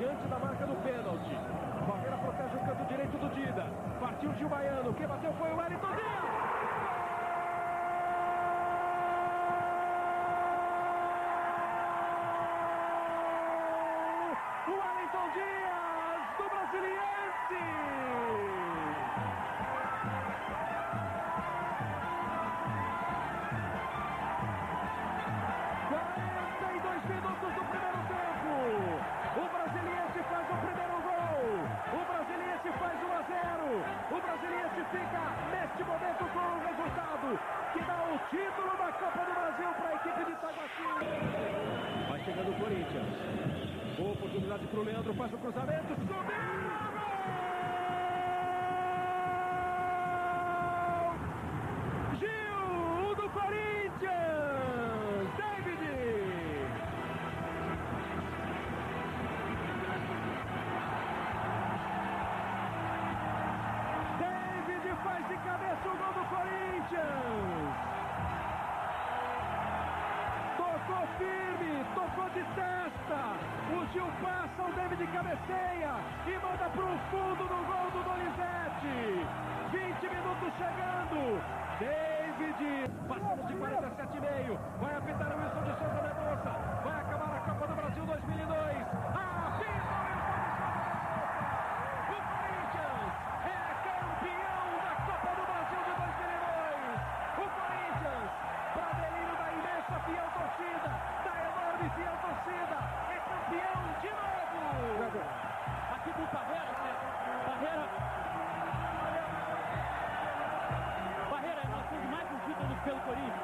diante da marca do pênalti. Parreira protege o canto direito do Dida. Partiu Gil Baiano. Quem bateu foi o Wellington Dias. Equipe de Itaguatinga. Vai chegando o Corinthians. Boa oportunidade para o Leandro, faz o cruzamento, subiu! Gil passa, o David cabeceia e manda para o fundo do gol do Donizete. 20 minutos chegando. Pelo Corinthians.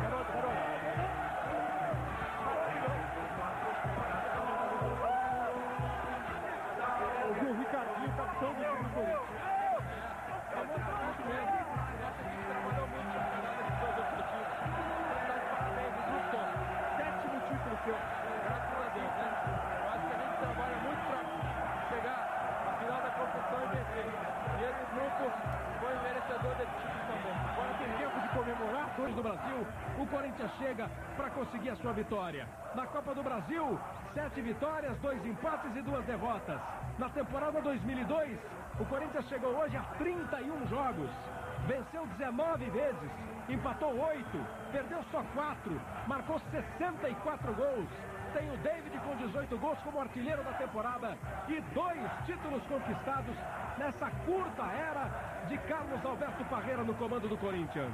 Garoto, garoto. O Ricardinho, capitão do time do Corinthians. Sétimo título seu. Graças a Deus, né? Eu a gente trabalha muito para chegar na final da competição e vencer. E esse grupo foi merecedor desse título também. Agora tem tempo de comemorar. Dois do Brasil, o Corinthians chega para conseguir a sua vitória. Na Copa do Brasil, sete vitórias, dois empates e duas derrotas. Na temporada 2002, o Corinthians chegou hoje a 31 jogos. Venceu 19 vezes, empatou 8, perdeu só 4, marcou 64 gols. Tem o David com 18 gols como artilheiro da temporada e dois títulos conquistados nessa curta era de Carlos Alberto Parreira no comando do Corinthians.